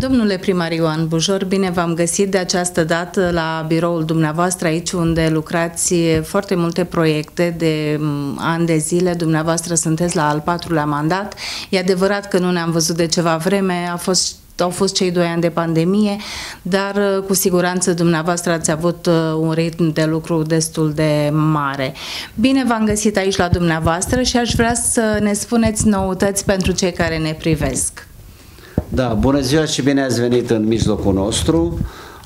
Domnule primar Ioan Bujor, bine v-am găsit de această dată la biroul dumneavoastră aici unde lucrați foarte multe proiecte de ani de zile. Dumneavoastră sunteți la al patrulea mandat. E adevărat că nu ne-am văzut de ceva vreme, a fost au fost cei doi ani de pandemie, dar uh, cu siguranță dumneavoastră ați avut uh, un ritm de lucru destul de mare. Bine v-am găsit aici la dumneavoastră și aș vrea să ne spuneți noutăți pentru cei care ne privesc. Da, bună ziua și bine ați venit în mijlocul nostru.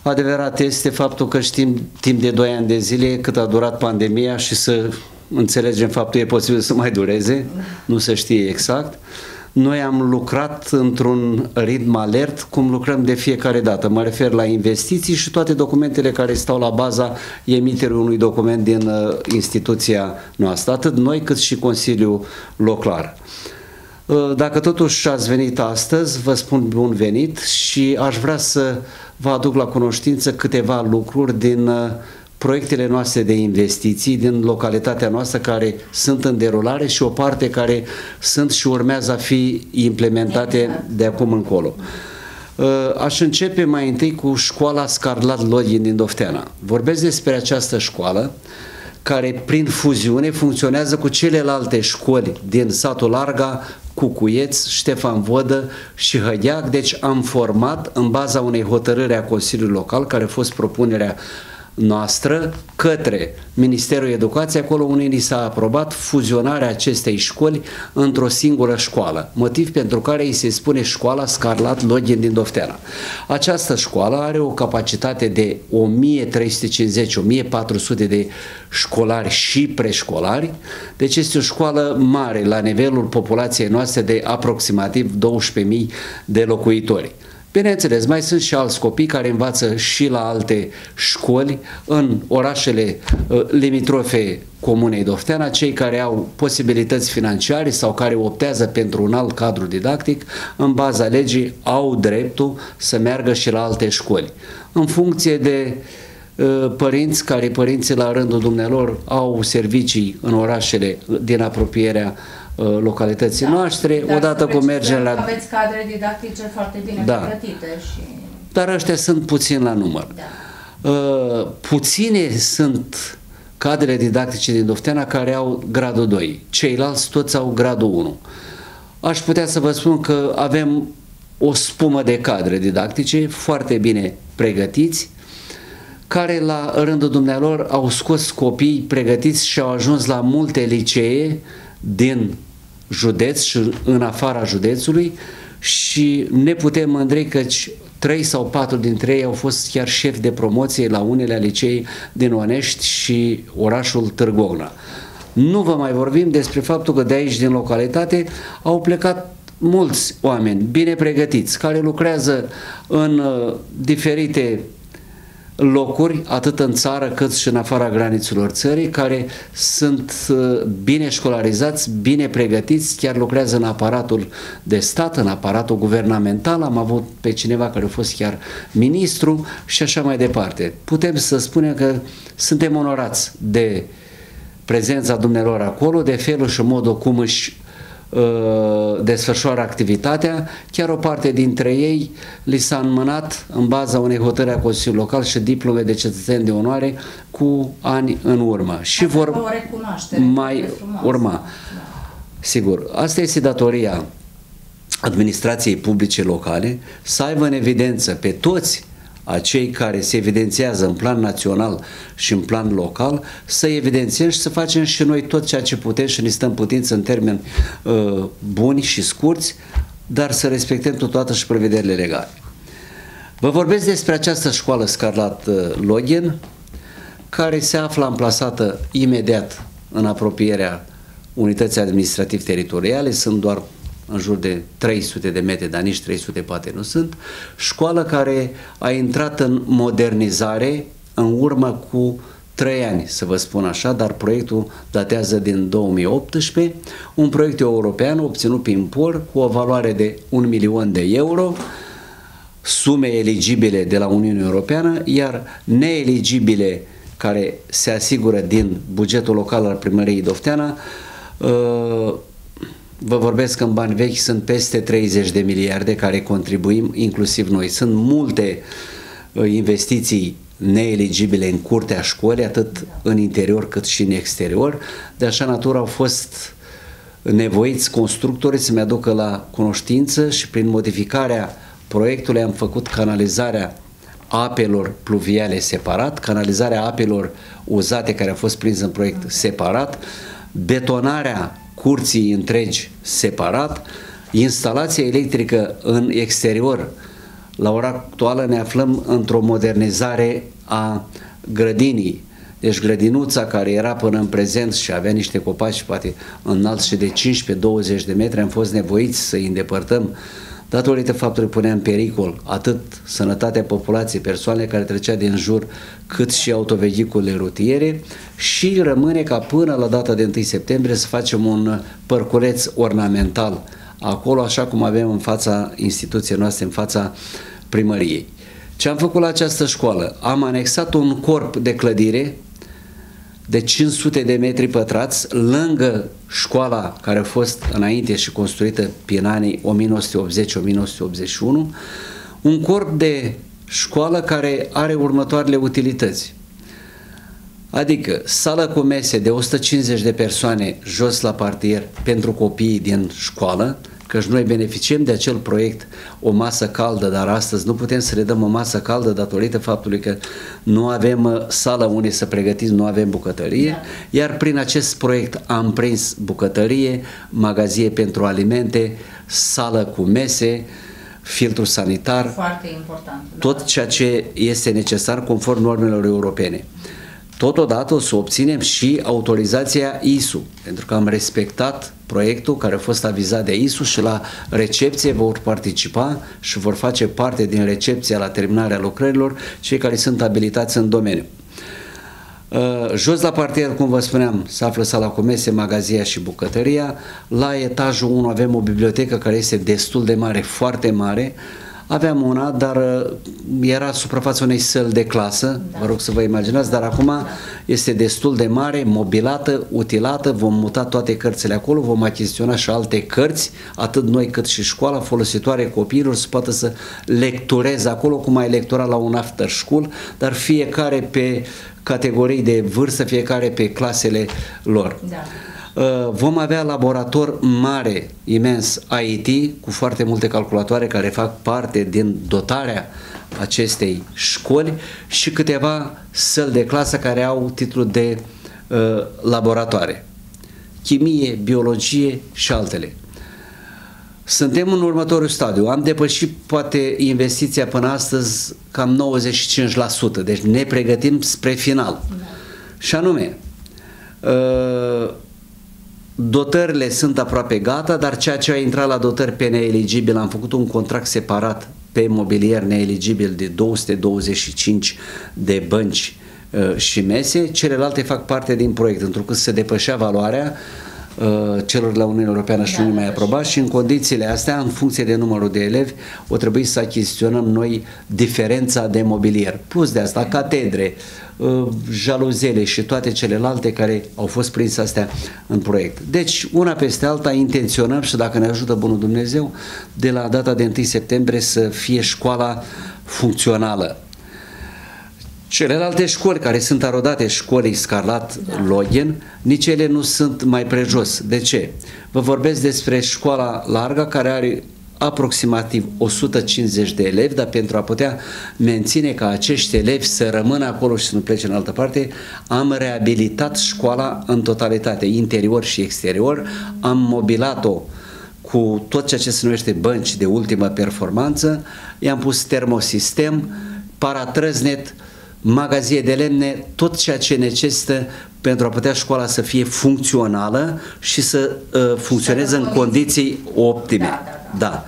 Adevărat este faptul că știm timp de 2 ani de zile cât a durat pandemia și să înțelegem faptul e posibil să mai dureze, nu se știe exact. Noi am lucrat într-un ritm alert, cum lucrăm de fiecare dată. Mă refer la investiții și toate documentele care stau la baza emiterii unui document din uh, instituția noastră, atât noi cât și Consiliul Local. Uh, dacă totuși ați venit astăzi, vă spun bun venit și aș vrea să vă aduc la cunoștință câteva lucruri din uh, proiectele noastre de investiții din localitatea noastră care sunt în derulare și o parte care sunt și urmează a fi implementate de acum încolo. Uh, aș începe mai întâi cu școala Scarlat Lodin din Dofteana. Vorbesc despre această școală care prin fuziune funcționează cu celelalte școli din satul Larga, Cucuieț, Ștefan Vodă și Hădeac, deci am format în baza unei hotărâri a Consiliului Local, care a fost propunerea noastră către Ministerul Educației, acolo unde ni s-a aprobat fuzionarea acestei școli într-o singură școală, motiv pentru care îi se spune școala Scarlat Login din Dofteana. Această școală are o capacitate de 1350-1400 de școlari și preșcolari, deci este o școală mare la nivelul populației noastre de aproximativ 12.000 de locuitori. Bineînțeles, mai sunt și alți copii care învață și la alte școli în orașele uh, limitrofe Comunei Dofteana, cei care au posibilități financiare sau care optează pentru un alt cadru didactic, în baza legii au dreptul să meargă și la alte școli. În funcție de uh, părinți care părinții la rândul dumnealor au servicii în orașele din apropierea Uh, localității da, noastre, odată cu mergem la... Aveți cadre didactice foarte bine da. pregătite și... Dar ăștia sunt puțin la număr. Da. Uh, puține sunt cadrele didactice din Dofteana care au gradul 2. Ceilalți toți au gradul 1. Aș putea să vă spun că avem o spumă de cadre didactice foarte bine pregătiți, care la rândul dumnealor au scos copii pregătiți și au ajuns la multe licee din județ și în afara județului și ne putem mândri că trei sau patru dintre ei au fost chiar șefi de promoție la unele licei din Onești și orașul Târgovna. Nu vă mai vorbim despre faptul că de aici din localitate au plecat mulți oameni bine pregătiți care lucrează în uh, diferite locuri, atât în țară cât și în afara granițelor țării, care sunt uh, bine școlarizați, bine pregătiți, chiar lucrează în aparatul de stat, în aparatul guvernamental. Am avut pe cineva care a fost chiar ministru și așa mai departe. Putem să spunem că suntem onorați de prezența dumnealor acolo, de felul și modul cum își Uh, desfășoară activitatea, chiar o parte dintre ei li s-a înmânat în baza unei hotărâri a Consiliului Local și diplome de cetățeni de onoare cu ani în urmă. Și vor mai urma. Da. Sigur, asta este datoria administrației publice locale să aibă în evidență pe toți acei care se evidențiază în plan național și în plan local, să evidențiem și să facem și noi tot ceea ce putem și ne stăm putință în termeni uh, buni și scurți, dar să respectăm totodată și prevederile legale. Vă vorbesc despre această școală Scarlat uh, Login, care se află amplasată imediat în apropierea unității administrativ-teritoriale, sunt doar în jur de 300 de metri, dar nici 300 poate nu sunt, școală care a intrat în modernizare în urmă cu 3 ani, să vă spun așa, dar proiectul datează din 2018, un proiect european obținut prin POR cu o valoare de 1 milion de euro, sume eligibile de la Uniunea Europeană, iar neeligibile care se asigură din bugetul local al primăriei Dofteana, uh, vă vorbesc că în bani vechi sunt peste 30 de miliarde care contribuim, inclusiv noi. Sunt multe uh, investiții neeligibile în curtea școlii, atât în interior cât și în exterior. De așa natură au fost nevoiți constructorii să-mi aducă la cunoștință și prin modificarea proiectului am făcut canalizarea apelor pluviale separat, canalizarea apelor uzate care a fost prins în proiect separat, betonarea curții întregi separat, instalația electrică în exterior. La ora actuală ne aflăm într-o modernizare a grădinii. Deci grădinuța care era până în prezent și avea niște copaci poate înalți și de 15-20 de metri, am fost nevoiți să îi îndepărtăm datorită faptului punea în pericol atât sănătatea populației, persoane care trecea din jur, cât și autovehiculele rutiere și rămâne ca până la data de 1 septembrie să facem un părculeț ornamental acolo, așa cum avem în fața instituției noastre, în fața primăriei. Ce am făcut la această școală? Am anexat un corp de clădire de 500 de metri pătrați lângă școala care a fost înainte și construită prin anii 1980-1981, un corp de școală care are următoarele utilități. Adică sală cu mese de 150 de persoane jos la partier pentru copiii din școală, căci noi beneficiem de acel proiect o masă caldă, dar astăzi nu putem să le dăm o masă caldă datorită faptului că nu avem uh, sală unde să pregătim, nu avem bucătărie, da. iar prin acest proiect am prins bucătărie, magazie pentru alimente, sală cu mese, filtru sanitar, Foarte important, da. tot ceea ce este necesar conform normelor europene. Totodată o să obținem și autorizația ISU, pentru că am respectat proiectul care a fost avizat de ISU și la recepție vor participa și vor face parte din recepția la terminarea lucrărilor cei care sunt abilitați în domeniu. Uh, jos la parter, cum vă spuneam, se află sala cu mese, magazia și bucătăria. La etajul 1 avem o bibliotecă care este destul de mare, foarte mare, Aveam una, dar uh, era suprafața unei săli de clasă, da. vă rog să vă imaginați, dar acum este destul de mare, mobilată, utilată, vom muta toate cărțile acolo, vom achiziționa și alte cărți, atât noi cât și școala, folositoare copiilor, să poată să lectureze acolo, cum ai lectura la un after school, dar fiecare pe categorii de vârstă, fiecare pe clasele lor. Da. Uh, vom avea laborator mare, imens, IT, cu foarte multe calculatoare care fac parte din dotarea acestei școli și câteva săli de clasă care au titlul de uh, laboratoare. Chimie, biologie și altele. Suntem în următorul stadiu. Am depășit poate investiția până astăzi cam 95%, deci ne pregătim spre final. Da. Și anume, uh, Dotările sunt aproape gata, dar ceea ce a intrat la dotări pe neeligibil, am făcut un contract separat pe mobilier neeligibil de 225 de bănci uh, și mese, celelalte fac parte din proiect, întrucât se depășea valoarea uh, celor la Uniunea Europeană și da, nu mai aprobat și în condițiile astea, în funcție de numărul de elevi, o trebuie să achiziționăm noi diferența de mobilier. Plus de asta, catedre, Uh, jaluzele și toate celelalte care au fost prinse astea în proiect. Deci, una peste alta, intenționăm și dacă ne ajută Bunul Dumnezeu, de la data de 1 septembrie să fie școala funcțională. Celelalte școli care sunt arodate școlii Scarlat Login, nici ele nu sunt mai prejos. De ce? Vă vorbesc despre școala largă care are aproximativ 150 de elevi, dar pentru a putea menține ca acești elevi să rămână acolo și să nu plece în altă parte, am reabilitat școala în totalitate, interior și exterior, am mobilat-o cu tot ceea ce se numește bănci de ultimă performanță, i-am pus termosistem, paratrăznet, magazie de lemne, tot ceea ce necesită pentru a putea școala să fie funcțională și să uh, funcționeze în condiții optime. Da, da, da. da.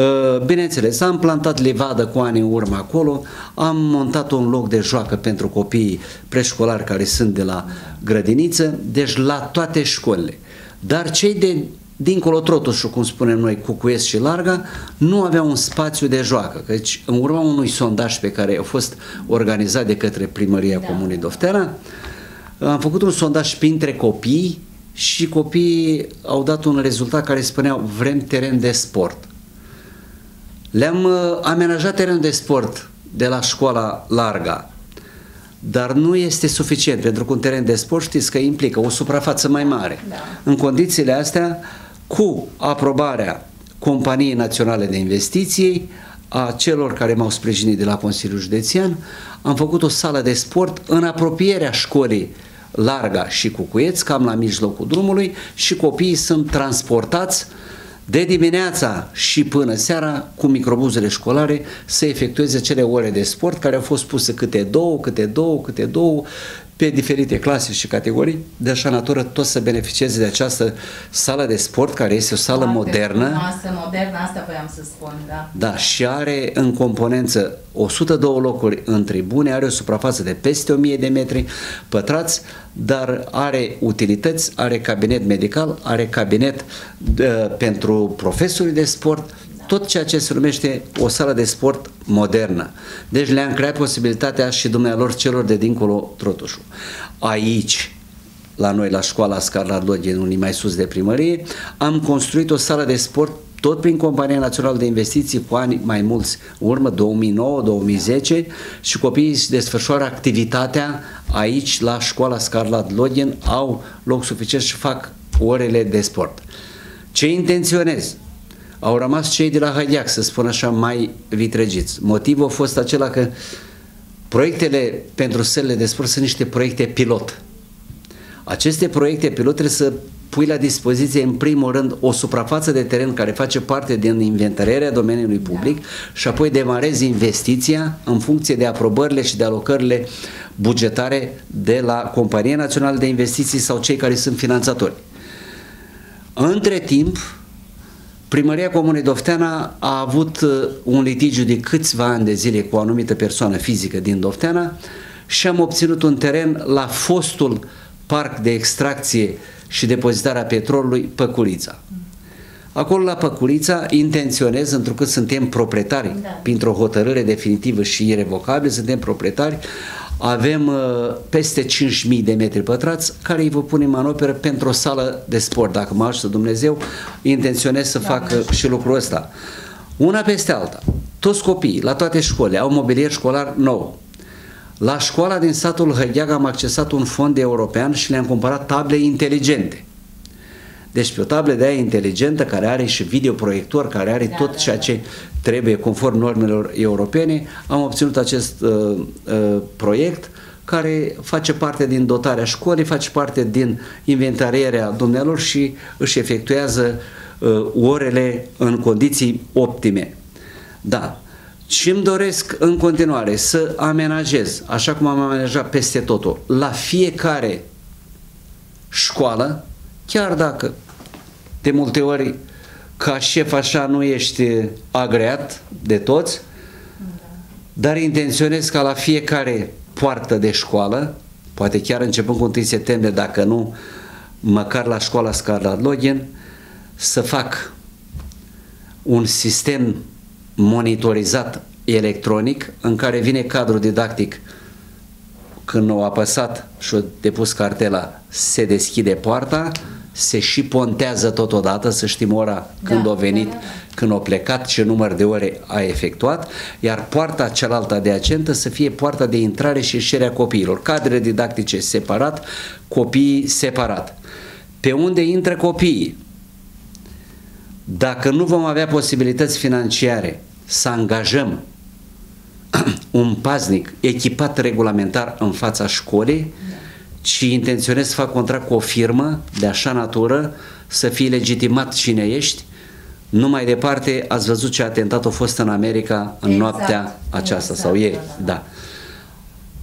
Uh, bineînțeles, am plantat livadă cu ani în urmă acolo, am montat un loc de joacă pentru copiii preșcolari care sunt de la grădiniță, deci la toate școlile. Dar cei de dincolo trotușul, cum spunem noi, Cucuiesc și Larga, nu aveau un spațiu de joacă. Deci, în urma unui sondaj pe care a fost organizat de către Primăria da. Comunei Doftera, am făcut un sondaj printre copii și copiii au dat un rezultat care spuneau vrem teren de sport. Le-am uh, amenajat teren de sport de la școala Larga, dar nu este suficient, pentru că un teren de sport știți că implică o suprafață mai mare. Da. În condițiile astea, cu aprobarea Companiei Naționale de Investiții, a celor care m-au sprijinit de la Consiliul Județean, am făcut o sală de sport în apropierea școlii Larga și Cucuieț, cam la mijlocul drumului și copiii sunt transportați de dimineața și până seara cu microbuzele școlare să efectueze cele ore de sport care au fost puse câte două, câte două, câte două pe diferite clase și categorii, de așa natură toți să beneficieze de această sală de sport, care este o sală Foarte modernă. Frumoasă, modernă, asta voiam să spun, da. Da, și are în componență 102 locuri în tribune, are o suprafață de peste 1000 de metri pătrați, dar are utilități, are cabinet medical, are cabinet de, pentru profesori de sport, tot ceea ce se numește o sală de sport modernă. Deci le-am creat posibilitatea și dumnealor celor de dincolo Trotușul. Aici, la noi, la școala Scarlat Login, unii mai sus de primărie, am construit o sală de sport tot prin Compania Națională de Investiții cu ani mai mulți urmă, 2009-2010 și copiii își desfășoară activitatea aici la școala Scarlat Login, au loc suficient și fac orele de sport. Ce intenționez? Au rămas cei de la Haideac, să spun așa, mai vitregiți. Motivul a fost acela că proiectele pentru sălile de sport sunt niște proiecte pilot. Aceste proiecte pilot trebuie să pui la dispoziție în primul rând o suprafață de teren care face parte din inventarierea domeniului public da. și apoi demarezi investiția în funcție de aprobările și de alocările bugetare de la Compania Națională de Investiții sau cei care sunt finanțatori. Între timp, Primăria Comunei Dofteana a avut uh, un litigiu de câțiva ani de zile cu o anumită persoană fizică din Dofteana și am obținut un teren la fostul parc de extracție și depozitarea petrolului Păculița. Acolo la Păculița intenționez, întrucât suntem proprietari, da. printr-o hotărâre definitivă și irrevocabilă, suntem proprietari, avem uh, peste 5.000 de metri pătrați care îi vă punem în operă pentru o sală de sport. Dacă mă ajută Dumnezeu, intenționez să da, fac uh, și lucrul ăsta. Una peste alta. Toți copiii, la toate școlile, au mobilier școlar nou. La școala din satul Hăgheag am accesat un fond european și le-am cumpărat table inteligente. Deci pe o tablă de aia inteligentă care are și videoproiector, care are da, tot da, ceea da. ce trebuie conform normelor europene, am obținut acest uh, uh, proiect care face parte din dotarea școlii, face parte din inventarierea dumnealor și își efectuează uh, orele în condiții optime. Da. Și îmi doresc în continuare să amenajez, așa cum am amenajat peste totul, la fiecare școală, chiar dacă de multe ori ca șef așa nu ești agreat de toți, dar intenționez ca la fiecare poartă de școală, poate chiar începând cu 1 septembrie, dacă nu, măcar la școala Scarlat Login, să fac un sistem monitorizat electronic în care vine cadrul didactic. Când au apăsat și au depus cartela, se deschide poarta, se și pontează totodată, să știm ora când da, a venit, da, da, da. când a plecat, ce număr de ore a efectuat, iar poarta cealaltă adiacentă să fie poarta de intrare și ieșire a copiilor. Cadre didactice separat, copiii separat. Pe unde intră copiii? Dacă nu vom avea posibilități financiare să angajăm un paznic echipat regulamentar în fața școlii, da și intenționez să fac contract cu o firmă de așa natură să fii legitimat cine ești. Nu mai departe, ați văzut ce atentat a fost în America în exact, noaptea aceasta exact, sau ieri. Da, da. da.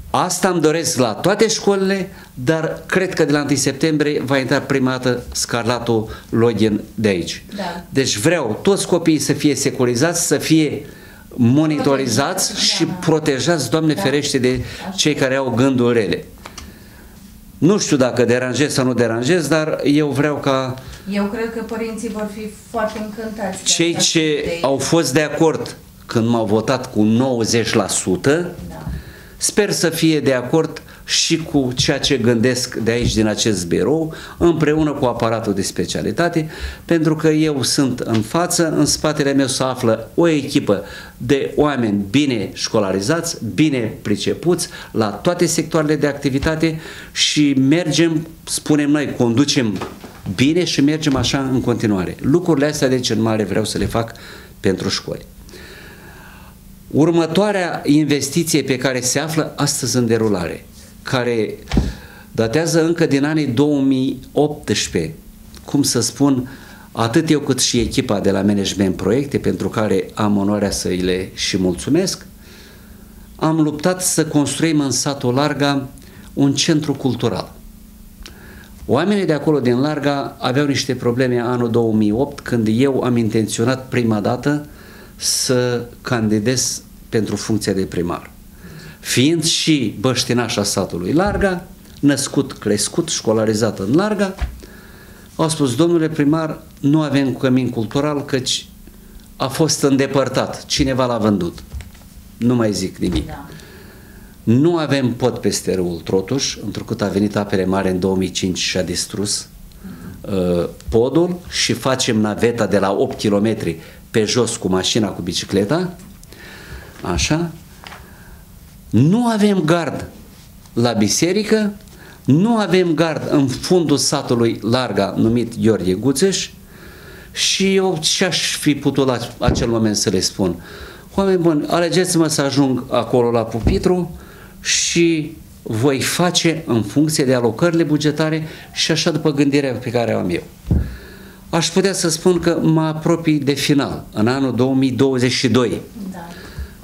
Asta îmi doresc la toate școlile, dar cred că de la 1 septembrie va intra prima dată scarlatul login de aici. Da. Deci vreau toți copiii să fie securizați, să fie monitorizați și protejați, Doamne da. ferește, de cei care au gânduri rele. Nu știu dacă deranjez sau nu deranjez, dar eu vreau ca... Eu cred că părinții vor fi foarte încântați. Cei ce de... au fost de acord când m-au votat cu 90%, da. sper să fie de acord și cu ceea ce gândesc de aici din acest birou, împreună cu aparatul de specialitate, pentru că eu sunt în față, în spatele meu se află o echipă de oameni bine școlarizați, bine pricepuți la toate sectoarele de activitate și mergem, spunem noi, conducem bine și mergem așa în continuare. Lucrurile astea, deci, în mare vreau să le fac pentru școli. Următoarea investiție pe care se află astăzi în derulare, care datează încă din anii 2018, cum să spun, atât eu cât și echipa de la Management Proiecte, pentru care am onoarea să îi le și mulțumesc, am luptat să construim în satul Larga un centru cultural. Oamenii de acolo din Larga aveau niște probleme anul 2008 când eu am intenționat prima dată să candidez pentru funcția de primar. Fiind și băștinașa satului Larga, născut, crescut, școlarizat în Larga, au spus, domnule primar, nu avem cămin cultural căci a fost îndepărtat, cineva l-a vândut. Nu mai zic nimic. Da. Nu avem pod peste râul Trotuș, întrucât a venit apele mari în 2005 și a distrus uh, podul și facem naveta de la 8 km pe jos cu mașina, cu bicicleta, așa, nu avem gard la biserică, nu avem gard în fundul satului Larga, numit Gheorghe Guțeș, și eu ce-aș fi putut la acel moment să le spun? Oameni buni, alegeți-mă să ajung acolo la pupitru și voi face în funcție de alocările bugetare și așa după gândirea pe care o am eu. Aș putea să spun că mă apropii de final, în anul 2022. Da.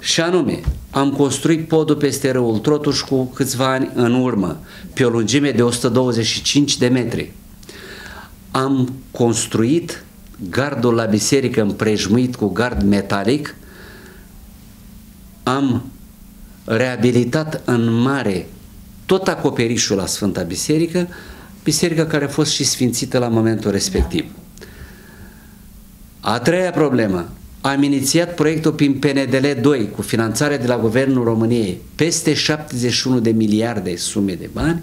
Și anume, am construit podul peste râul Trotuș cu câțiva ani în urmă, pe o lungime de 125 de metri. Am construit gardul la biserică împrejmuit cu gard metalic, am reabilitat în mare tot acoperișul la Sfânta Biserică, biserica care a fost și sfințită la momentul respectiv. A treia problemă, am inițiat proiectul prin PNDL 2 cu finanțare de la Guvernul României. Peste 71 de miliarde sume de bani,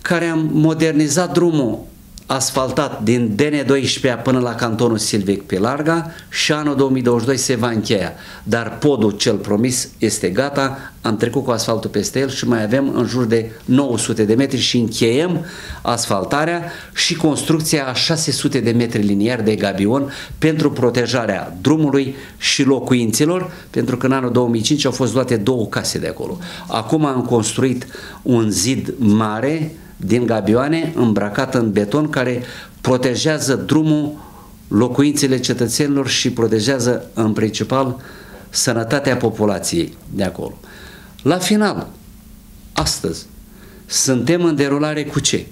care am modernizat drumul asfaltat din DN12 până la cantonul Silvic pe Larga și anul 2022 se va încheia. Dar podul cel promis este gata, am trecut cu asfaltul peste el și mai avem în jur de 900 de metri și încheiem asfaltarea și construcția a 600 de metri liniari de gabion pentru protejarea drumului și locuinților, pentru că în anul 2005 au fost luate două case de acolo. Acum am construit un zid mare din gabioane îmbrăcat în beton care protejează drumul, locuințele cetățenilor și protejează în principal sănătatea populației de acolo. La final, astăzi, suntem în derulare cu ce?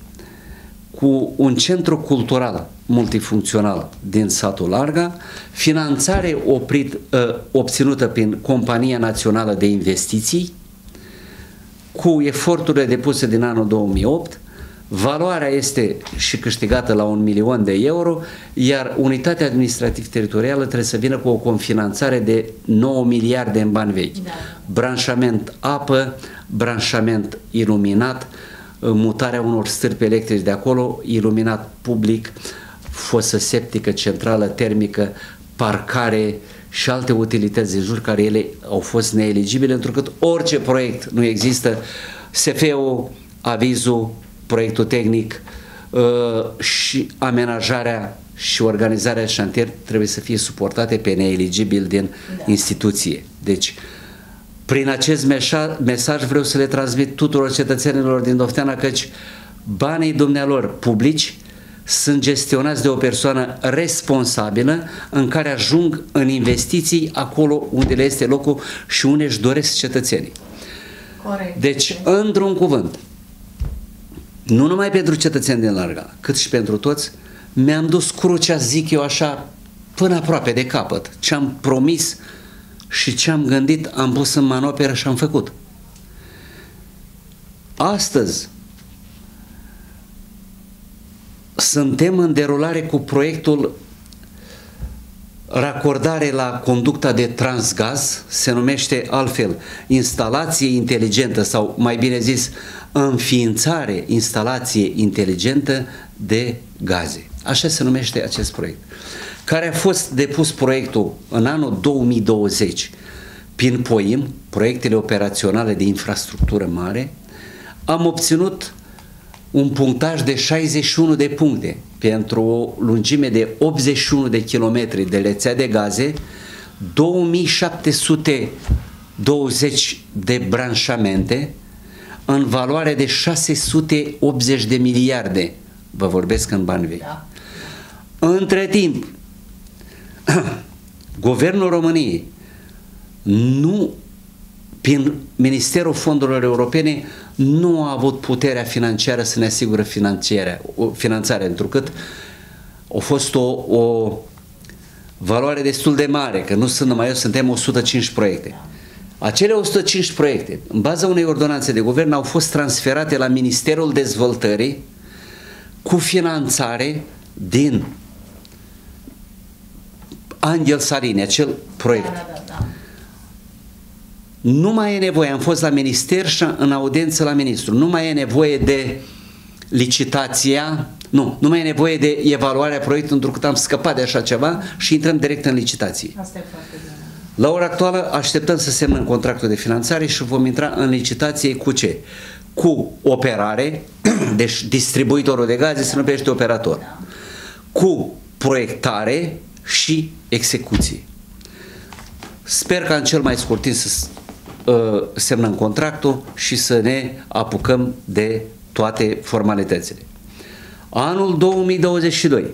Cu un centru cultural multifuncțional din satul Larga, finanțare oprit, ă, obținută prin Compania Națională de Investiții, cu eforturile depuse din anul 2008, valoarea este și câștigată la un milion de euro, iar unitatea administrativ-teritorială trebuie să vină cu o confinanțare de 9 miliarde în bani vechi. Da. Branșament apă, branșament iluminat, mutarea unor stârpi electrici de acolo, iluminat public, fosă septică, centrală termică, parcare, și alte utilități din jur care ele au fost neeligibile, pentru că orice proiect nu există, SF-ul, avizul, proiectul tehnic uh, și amenajarea și organizarea șantier trebuie să fie suportate pe neeligibil din da. instituție. Deci, prin acest mesaj vreau să le transmit tuturor cetățenilor din Dofteana căci banii dumnealor publici sunt gestionați de o persoană responsabilă în care ajung în investiții acolo unde le este locul și unde își doresc cetățenii. Corect. Deci, într-un cuvânt, nu numai pentru cetățeni din Larga, cât și pentru toți, mi-am dus crucea, zic eu așa, până aproape de capăt. Ce am promis și ce am gândit, am pus în manoperă și am făcut. Astăzi, suntem în derulare cu proiectul racordare la conducta de transgaz, se numește altfel instalație inteligentă sau mai bine zis înființare instalație inteligentă de gaze. Așa se numește acest proiect. Care a fost depus proiectul în anul 2020 prin POIM, proiectele operaționale de infrastructură mare, am obținut un punctaj de 61 de puncte pentru o lungime de 81 de kilometri de rețea de gaze, 2720 de branșamente în valoare de 680 de miliarde. Vă vorbesc în bani vechi. Da. Între timp, Guvernul României nu, prin Ministerul Fondurilor Europene, nu a avut puterea financiară să ne asigură finanțarea, finanțarea întrucât a fost o, o valoare destul de mare, că nu sunt numai eu, suntem 105 proiecte. Acele 105 proiecte, în baza unei ordonanțe de guvern, au fost transferate la Ministerul Dezvoltării cu finanțare din Angel Salini, acel proiect. Da, da, da, da. Nu mai e nevoie, am fost la minister și în audiență la ministru, nu mai e nevoie de licitația, nu, nu mai e nevoie de evaluarea proiectului pentru că am scăpat de așa ceva și intrăm direct în licitații. Asta e foarte bine. La ora actuală așteptăm să semnăm contractul de finanțare și vom intra în licitație cu ce? Cu operare, deci distribuitorul de gaze se numește operator, da. cu proiectare și execuție. Sper că în cel mai scurt timp să uh, semnăm contractul și să ne apucăm de toate formalitățile. Anul 2022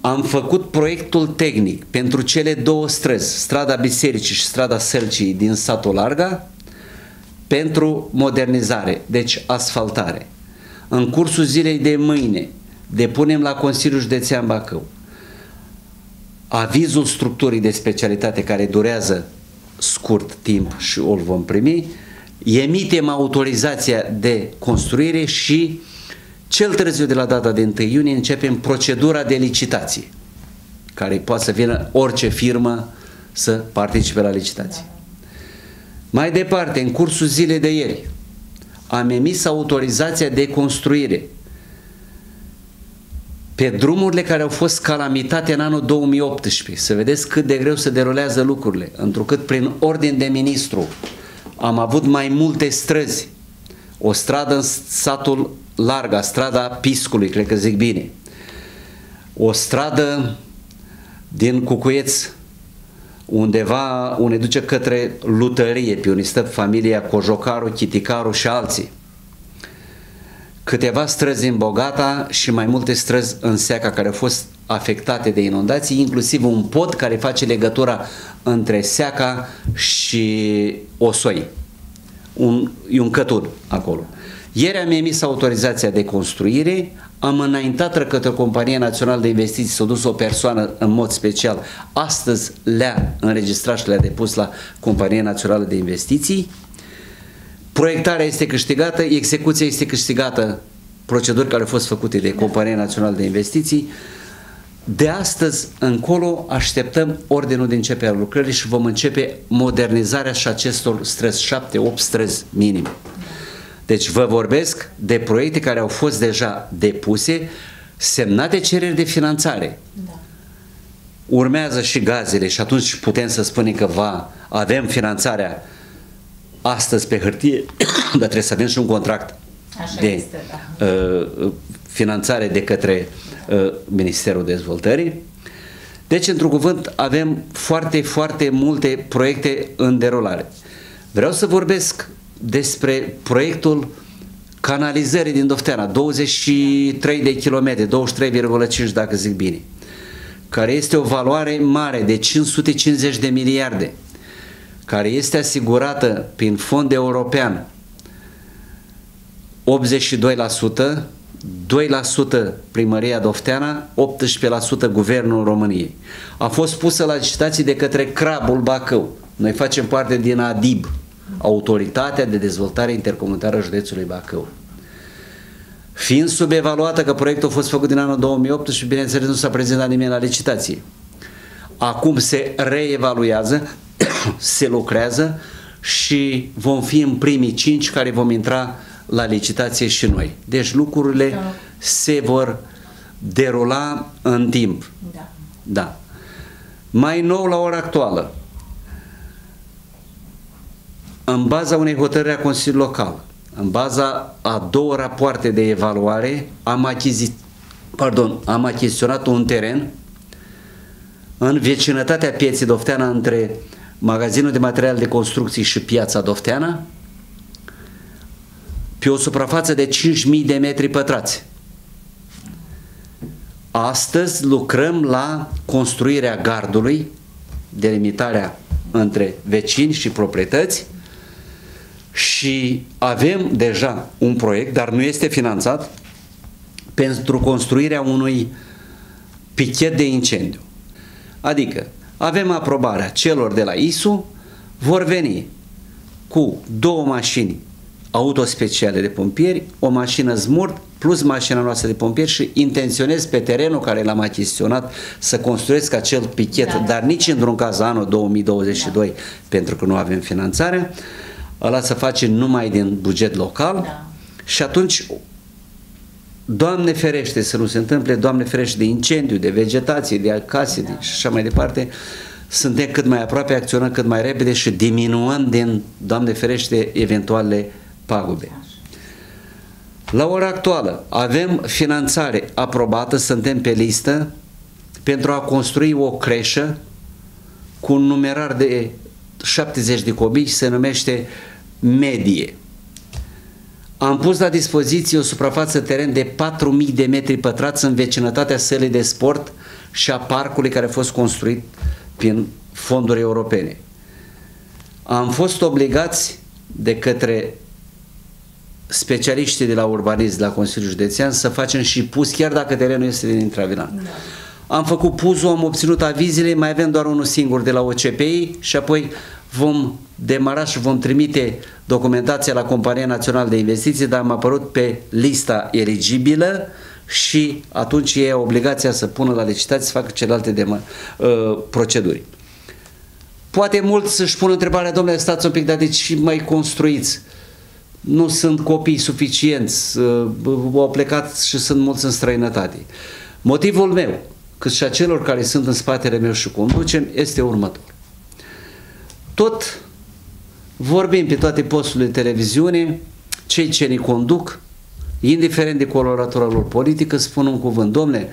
am făcut proiectul tehnic pentru cele două străzi, strada Bisericii și strada Sălcii din satul Larga, pentru modernizare, deci asfaltare. În cursul zilei de mâine depunem la Consiliul Județean Bacău avizul structurii de specialitate care durează scurt timp și o vom primi, emitem autorizația de construire și cel târziu de la data de 1 iunie începem procedura de licitație, care poate să vină orice firmă să participe la licitație. Mai departe, în cursul zilei de ieri, am emis autorizația de construire pe drumurile care au fost calamitate în anul 2018. Să vedeți cât de greu se derulează lucrurile, întrucât prin ordin de ministru am avut mai multe străzi. O stradă în satul Larga, strada Piscului, cred că zic bine. O stradă din Cucuieț, undeva, unde duce către lutărie, pe unde stă familia Cojocaru, Chiticaru și alții câteva străzi în Bogata și mai multe străzi în Seaca care au fost afectate de inundații, inclusiv un pod care face legătura între Seaca și Osoi. Un, e un cătun acolo. Ieri am emis autorizația de construire, am înaintat către Compania Națională de Investiții, s-a dus o persoană în mod special, astăzi le-a înregistrat și le-a depus la Compania Națională de Investiții, proiectarea este câștigată, execuția este câștigată, proceduri care au fost făcute de Compania Națională de Investiții. De astăzi încolo așteptăm ordinul de începere a lucrării și vom începe modernizarea și acestor străzi, 7-8 străzi minim. Deci vă vorbesc de proiecte care au fost deja depuse, semnate cereri de finanțare. Da. Urmează și gazele și atunci putem să spunem că va avem finanțarea astăzi pe hârtie, dar trebuie să avem și un contract Așa de este, da. uh, finanțare de către uh, Ministerul Dezvoltării. Deci, într-un cuvânt, avem foarte, foarte multe proiecte în derulare. Vreau să vorbesc despre proiectul canalizării din Dofteana, 23 de kilometri, 23,5 dacă zic bine, care este o valoare mare de 550 de miliarde care este asigurată prin fond european 82%, 2% primăria Dofteana, 18% guvernul României. A fost pusă la licitații de către Crabul Bacău. Noi facem parte din ADIB, Autoritatea de Dezvoltare Intercomunitară a Județului Bacău. fiind subevaluată că proiectul a fost făcut din anul 2008 și bineînțeles nu s-a prezentat nimeni la licitație. Acum se reevaluează, se lucrează și vom fi în primii cinci care vom intra la licitație și noi. Deci lucrurile da. se vor derula în timp. Da. da. Mai nou la ora actuală, în baza unei hotărâri a Consiliului Local, în baza a două rapoarte de evaluare, am, achizi, pardon, am achiziționat un teren în vecinătatea pieții Dofteana între magazinul de material de construcții și piața Dofteana, pe o suprafață de 5.000 de metri pătrați. Astăzi lucrăm la construirea gardului, delimitarea între vecini și proprietăți și avem deja un proiect, dar nu este finanțat, pentru construirea unui pichet de incendiu. Adică avem aprobarea celor de la ISU, vor veni cu două mașini autospeciale de pompieri, o mașină Smurt plus mașina noastră de pompieri și intenționez pe terenul care l-am achiziționat să construiesc acel pichet, da, dar nici într-un caz anul 2022 da. pentru că nu avem finanțare, ăla să face numai din buget local da. și atunci Doamne ferește să nu se întâmple, Doamne ferește de incendiu, de vegetație, de case da. și așa mai departe, suntem cât mai aproape, acționăm cât mai repede și diminuăm din, Doamne ferește, eventuale pagube. La ora actuală avem finanțare aprobată, suntem pe listă pentru a construi o creșă cu un numerar de 70 de copii se numește medie. Am pus la dispoziție o suprafață teren de 4.000 de metri pătrați în vecinătatea sălii de sport și a parcului care a fost construit prin fonduri europene. Am fost obligați de către specialiștii de la urbanism, de la Consiliul Județean, să facem și pus, chiar dacă terenul este din intravilan. Da. Am făcut puzul, am obținut avizile, mai avem doar unul singur de la OCPI și apoi vom demara și vom trimite documentația la Compania Națională de Investiții, dar am apărut pe lista eligibilă și atunci e obligația să pună la licitație să facă celelalte de, uh, proceduri. Poate mulți să-și pună întrebarea, domnule, stați un pic, dar de ce mai construiți? Nu sunt copii suficienți, uh, au plecat și sunt mulți în străinătate. Motivul meu, cât și a celor care sunt în spatele meu și conducem, este următor. Tot vorbim pe toate posturile de televiziune, cei ce ne conduc, indiferent de coloratura lor politică, spun un cuvânt. Domne,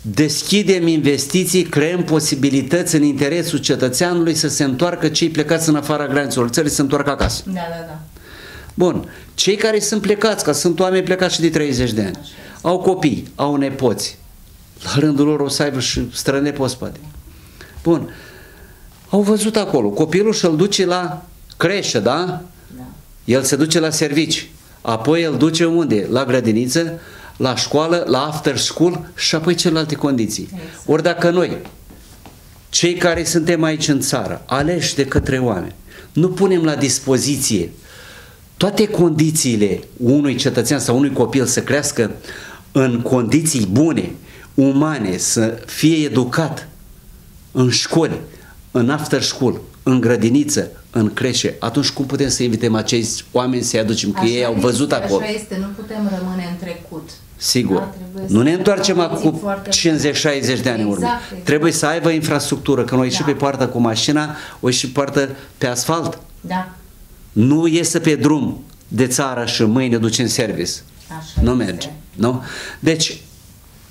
deschidem investiții, creăm posibilități în interesul cetățeanului să se întoarcă cei plecați în afara granițelor țării să se întoarcă acasă. Da, da, da. Bun, cei care sunt plecați, că sunt oameni plecați și de 30 de ani, Așa. au copii, au nepoți, la rândul lor o să aibă și strănepoți, poate. Bun, au văzut acolo, copilul și-l duce la creșă, da? da? El se duce la servici, apoi îl duce unde? La grădiniță, la școală, la after school și apoi celelalte condiții. Exact. Ori dacă noi, cei care suntem aici în țară, aleși de către oameni, nu punem la dispoziție toate condițiile unui cetățean sau unui copil să crească în condiții bune, umane, să fie educat în școli, în after school, în grădiniță, în creșe, atunci cum putem să invităm acești oameni să-i aducem? Că așa ei au văzut este, acolo. Așa este, nu putem rămâne în trecut. Sigur. Da, nu ne întoarcem acum 50-60 de ani în urmă. Exact, exact. Trebuie să aibă infrastructură, că noi da. și pe poartă cu mașina, o și poartă pe asfalt. Da. Nu iese pe drum de țară și mâine duce în service. Așa nu este. merge. Nu? Deci,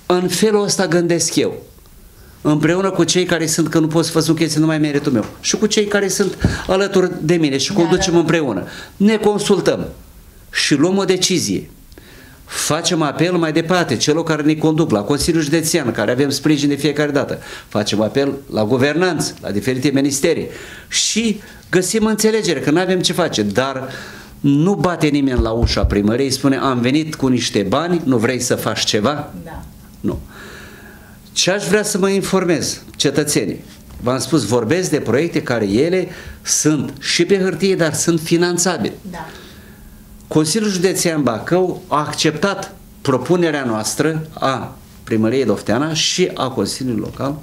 în felul ăsta gândesc eu împreună cu cei care sunt, că nu pot să vă chestii numai meritul meu, și cu cei care sunt alături de mine și da, conducem da, da. împreună. Ne consultăm și luăm o decizie. Facem apel mai departe celor care ne conduc la Consiliul Județean, care avem sprijin de fiecare dată. Facem apel la guvernanță, la diferite ministerii și găsim înțelegere, că nu avem ce face, dar nu bate nimeni la ușa primăriei, spune am venit cu niște bani, nu vrei să faci ceva? Da. Nu. Ce aș vrea să mă informez cetățenii? V-am spus, vorbesc de proiecte care ele sunt și pe hârtie, dar sunt finanțabile. Da. Consiliul Județean Bacău a acceptat propunerea noastră a primăriei Dofteana și a Consiliului Local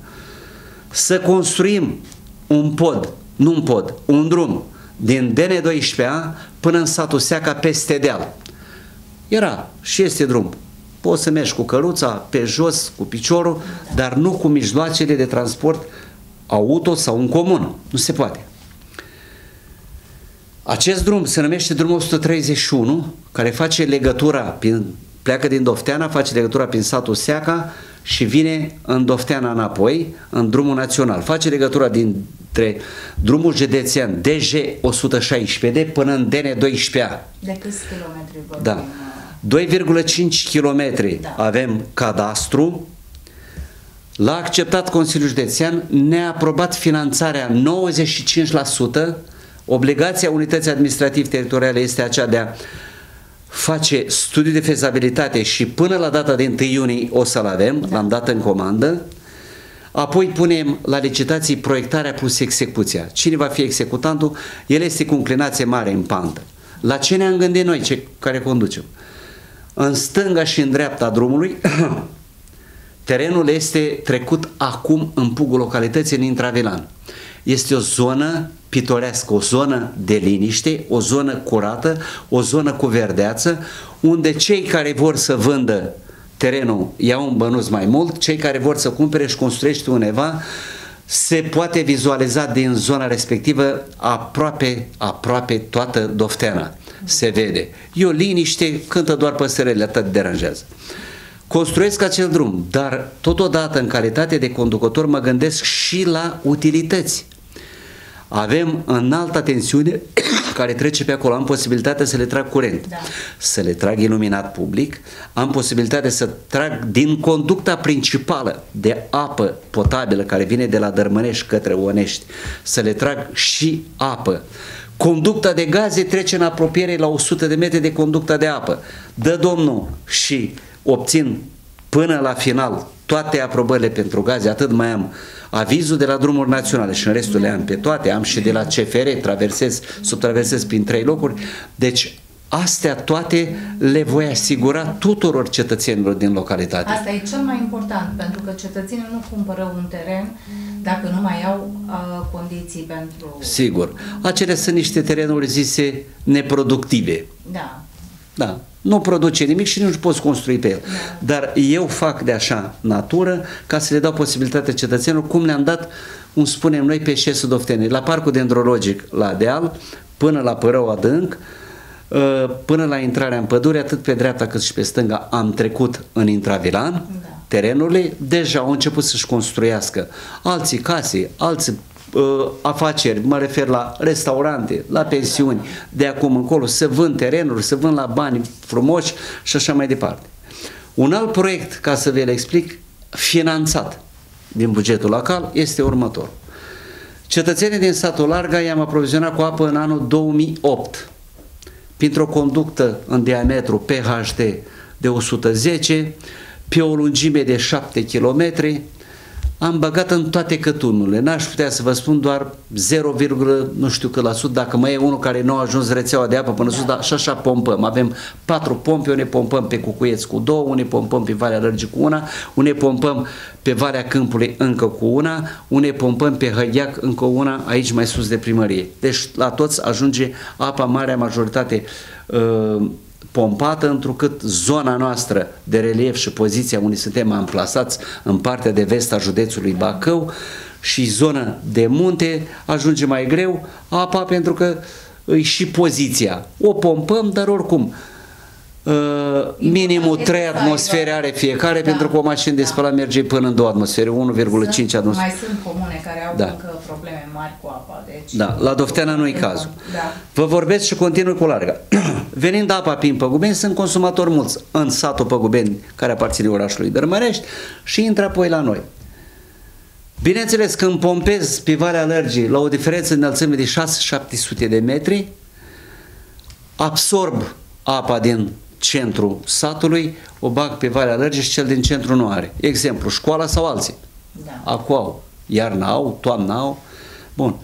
să construim un pod, nu un pod, un drum din DN12A până în satul Seaca peste deal. Era și este drum. Poți să mergi cu căruța pe jos, cu piciorul, dar nu cu mijloacele de transport auto sau în comun. Nu se poate. Acest drum se numește drumul 131, care face legătura, prin, pleacă din Dofteana, face legătura prin satul Seaca și vine în Dofteana înapoi, în drumul național. Face legătura dintre drumul județean DG 116D până în DN 12A. De câți kilometri vorbim? Da. 2,5 km da. avem cadastru, L-a acceptat Consiliul Județean, ne-a aprobat finanțarea 95%, obligația unității administrativ-teritoriale este aceea de a face studii de fezabilitate și până la data de 1 iunie o să-l avem, da. l-am dat în comandă, apoi punem la licitații proiectarea plus execuția. Cine va fi executantul? El este cu înclinație mare în pantă. La ce ne-am gândit noi, ce, care conducem? În stânga și în dreapta drumului Terenul este trecut acum în pugul localității în Intravilan. Este o zonă pitorească, o zonă de liniște, o zonă curată, o zonă cu verdeață, unde cei care vor să vândă terenul iau un bănuț mai mult, cei care vor să cumpere și construiește undeva, se poate vizualiza din zona respectivă aproape, aproape toată dofteana. Se vede. E o liniște, cântă doar păsărele, atât deranjează construiesc acel drum, dar totodată în calitate de conducător mă gândesc și la utilități. Avem înalta tensiune care trece pe acolo, am posibilitatea să le trag curent, da. să le trag iluminat public, am posibilitatea să trag din conducta principală de apă potabilă care vine de la Dărmănești către Onești, să le trag și apă. Conducta de gaze trece în apropiere la 100 de metri de conducta de apă. Dă Domnul și obțin până la final toate aprobările pentru gaze, atât mai am avizul de la drumuri naționale și în restul le am pe toate, am și de la CFR, traversez, subtraversez prin trei locuri, deci astea toate le voi asigura tuturor cetățenilor din localitate. Asta e cel mai important, pentru că cetățenii nu cumpără un teren dacă nu mai au uh, condiții pentru... Sigur. Acelea sunt niște terenuri zise neproductive. Da. Da nu produce nimic și nu poți construi pe el. Dar eu fac de așa natură ca să le dau posibilitatea cetățenilor, cum le-am dat, cum spunem noi, pe șesul Doftenei, la parcul dendrologic la deal, până la Părău Adânc, ă, până la intrarea în pădure, atât pe dreapta cât și pe stânga, am trecut în intravilan, da. Terenurile, deja au început să-și construiască alții case, alții uh, afaceri, mă refer la restaurante, la pensiuni, de acum încolo, să vând terenuri, să vând la bani frumoși și așa mai departe. Un alt proiect, ca să vi-l explic, finanțat din bugetul local, este următor. Cetățenii din satul Larga i-am aprovizionat cu apă în anul 2008 printr-o conductă în diametru PHD de 110 pe o lungime de 7 km am băgat în toate cătunurile. N-aș putea să vă spun doar 0, nu știu cât la sută, dacă mai e unul care nu a ajuns rețeaua de apă până sus, dar și așa pompăm. Avem patru pompe, une pompăm pe Cucuieț cu două, une pompăm pe Valea Lărgi cu una, une pompăm pe Valea Câmpului încă cu una, une pompăm pe Hăgheac încă una, aici mai sus de primărie. Deci la toți ajunge apa, marea majoritate uh, pompată, întrucât zona noastră de relief și poziția unde suntem amplasați în partea de vest a județului Bacău și zona de munte ajunge mai greu apa pentru că e și poziția. O pompăm, dar oricum Uh, minimul 3 atmosfere are fiecare, da. pentru că o mașină de spălat merge până în 2 atmosfere, 1,5 atmosfere. Mai sunt comune care au da. încă probleme mari cu apa. Deci da, la Dofteana nu e cazul. Da. Vă vorbesc și continui cu larga. Venind apa prin Păgubeni, sunt consumatori mulți în satul Păgubeni, care aparține orașului Dărmărești, și intră apoi la noi. Bineînțeles, când pompez pe Valea Lărgii la o diferență de înălțime de 6-700 de metri, absorb apa din centru satului, o bag pe Valea Lărgii și cel din centru nu are. Exemplu, școala sau alții. Da. Acum au. Iarna au, toamna au. Bun.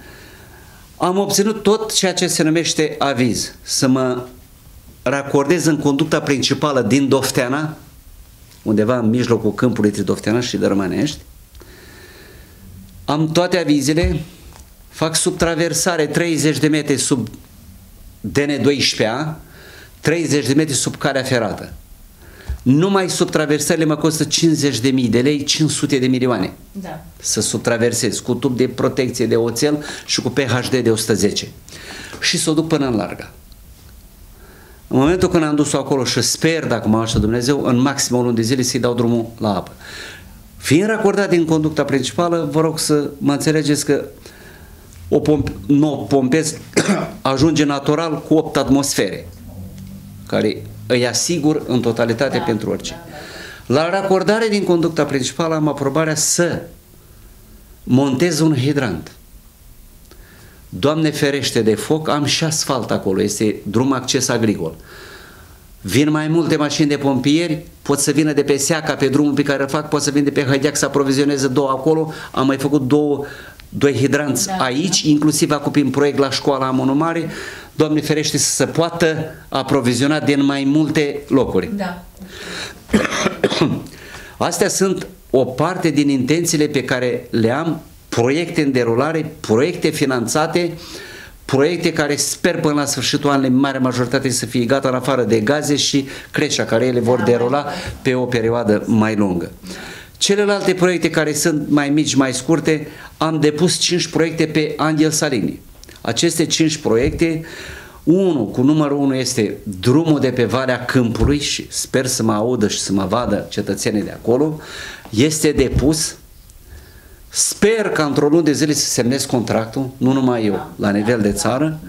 Am obținut tot ceea ce se numește aviz. Să mă racordez în conducta principală din Dofteana, undeva în mijlocul câmpului Tridofteana și Dărmănești. Am toate avizele, fac subtraversare 30 de metri sub DN12A, 30 de metri sub calea ferată. Numai subtraversările mă costă 50.000 de lei, 500 de milioane. Da. Să subtraversez cu tub de protecție de oțel și cu PHD de 110. Și să o duc până în larga. În momentul când am dus-o acolo și sper, dacă mă așa Dumnezeu, în maxim o lună de zile să-i dau drumul la apă. Fiind racordat din conducta principală, vă rog să mă înțelegeți că o pomp, nu, pompez ajunge natural cu 8 atmosfere, care îi asigur în totalitate da, pentru orice. Da, da. La racordare din conducta principală am aprobarea să montez un hidrant. Doamne ferește de foc, am și asfalt acolo, este drum acces agricol. Vin mai multe mașini de pompieri, pot să vină de pe Seaca, pe drumul pe care îl fac, pot să vin de pe Hădeac să aprovizioneze două acolo, am mai făcut două, doi hidranți da, aici, da. inclusiv acum prin proiect la școala Amonumare, Doamne ferește să se poată aproviziona din mai multe locuri. Da. Astea sunt o parte din intențiile pe care le am, proiecte în derulare, proiecte finanțate, proiecte care sper până la sfârșitul anului, mare majoritate să fie gata în afară de gaze și creșa, care ele vor da, derula pe o perioadă mai lungă. Celelalte proiecte care sunt mai mici, mai scurte, am depus 5 proiecte pe Angel Salini. Aceste cinci proiecte, unul, cu numărul unu este drumul de pe Valea Câmpului și sper să mă audă și să mă vadă cetățenii de acolo, este depus Sper că într-o lună de zile să semnez contractul, nu numai eu, la nivel de țară.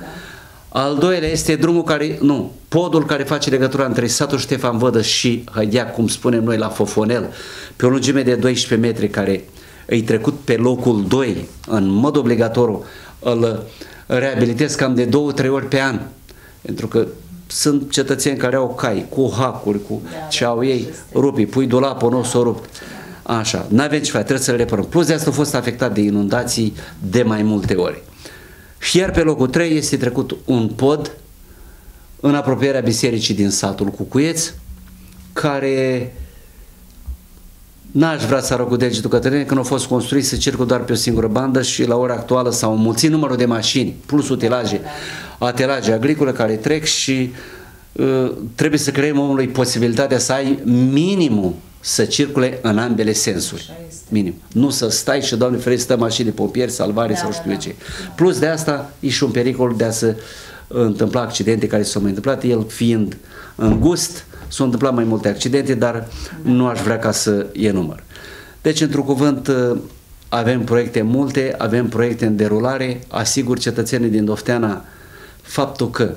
Al doilea este drumul care, nu, podul care face legătura între satul Ștefan Vădă și Hădeac, cum spunem noi la Fofonel, pe o lungime de 12 metri care îi trecut pe locul 2 în mod obligatoriu îl reabilitez cam de două, trei ori pe an. Pentru că sunt cetățeni care au cai, cu hacuri, cu da, ce au ei, rupi, pui dulapul, nu s-o rupt. Așa, n-avem ce face, trebuie să le reparăm. Plus de asta a fost afectat de inundații de mai multe ori. Și iar pe locul 3 este trecut un pod în apropierea bisericii din satul Cucuieț, care N-aș vrea să arăt cu degetul Cătăline când au fost construit să circul doar pe o singură bandă și la ora actuală s-au înmulțit numărul de mașini, plus utilaje, atelaje agricole care trec și uh, trebuie să creăm omului posibilitatea să ai minimul să circule în ambele sensuri. Minim. Nu să stai și, Doamne ferește, stă mașini de pompieri, salvare da, sau știu da, ce. Da. Plus de asta e și un pericol de a se întâmpla accidente care s-au mai întâmplat, el fiind îngust, S-au întâmplat mai multe accidente, dar nu aș vrea ca să e număr. Deci, într-un cuvânt, avem proiecte multe, avem proiecte în derulare, asigur cetățenii din Dofteana faptul că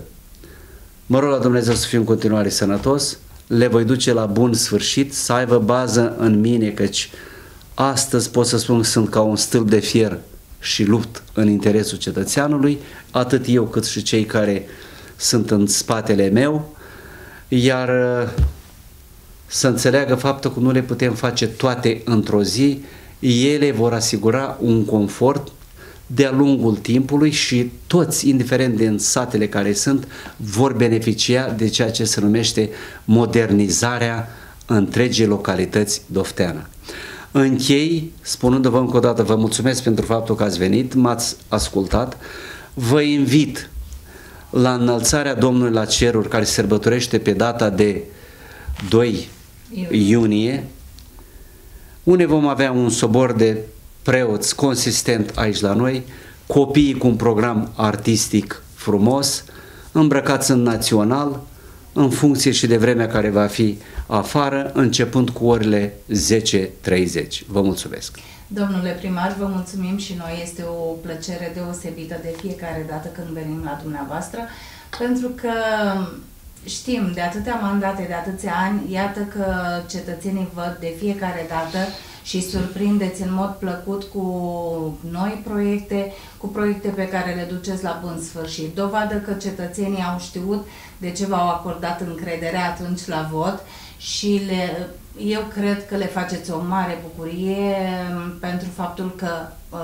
mă rog la Dumnezeu să fiu în continuare sănătos, le voi duce la bun sfârșit, să aibă bază în mine, căci astăzi pot să spun că sunt ca un stâlp de fier și lupt în interesul cetățeanului, atât eu cât și cei care sunt în spatele meu, iar uh, să înțeleagă faptul că nu le putem face toate într-o zi, ele vor asigura un confort de-a lungul timpului și toți, indiferent din satele care sunt, vor beneficia de ceea ce se numește modernizarea întregii localități Dofteana. Închei spunându-vă încă o dată, vă mulțumesc pentru faptul că ați venit, m-ați ascultat, vă invit la înălțarea Domnului la ceruri care se sărbătorește pe data de 2 iunie, unde vom avea un sobor de preoți consistent aici la noi, copiii cu un program artistic frumos, îmbrăcați în național, în funcție și de vremea care va fi afară, începând cu orele 10.30. Vă mulțumesc! Domnule primar, vă mulțumim și noi. Este o plăcere deosebită de fiecare dată când venim la dumneavoastră, pentru că știm de atâtea mandate, de atâția ani, iată că cetățenii văd de fiecare dată și surprindeți în mod plăcut cu noi proiecte, cu proiecte pe care le duceți la bun sfârșit. Dovadă că cetățenii au știut de ce v-au acordat încredere atunci la vot și le, eu cred că le faceți o mare bucurie pentru faptul că uh,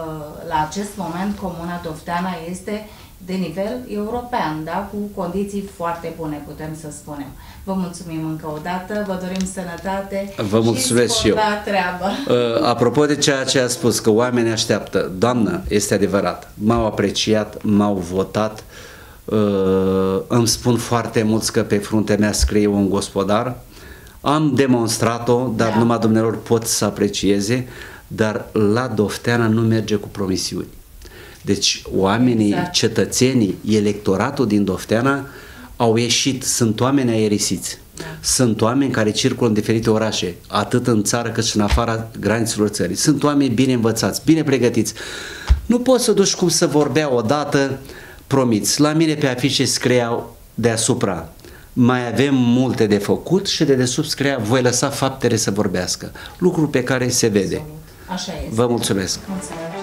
la acest moment Comuna Dofteana este de nivel european, da? cu condiții foarte bune, putem să spunem. Vă mulțumim încă o dată, vă dorim sănătate Vă mulțumesc și, și eu. treabă. Uh, apropo de ceea ce a spus, că oamenii așteaptă, doamnă, este adevărat, m-au apreciat, m-au votat, uh, îmi spun foarte mulți că pe fruntea mea scrie un gospodar, am demonstrat-o, dar da. numai Dumnezeu pot să aprecieze, dar la Dofteana nu merge cu promisiuni. Deci oamenii, exact. cetățenii, electoratul din Dofteana au ieșit, sunt oameni aerisiți. Da. Sunt oameni care circulă în diferite orașe, atât în țară cât și în afara granițelor țării. Sunt oameni bine învățați, bine pregătiți. Nu poți să duci cum să vorbea odată, promiți. La mine pe afișe scriau deasupra mai avem multe de făcut și de desubt scria voi lăsa faptele să vorbească. Lucru pe care se vede. Așa este. Vă mulțumesc. Mulțumesc.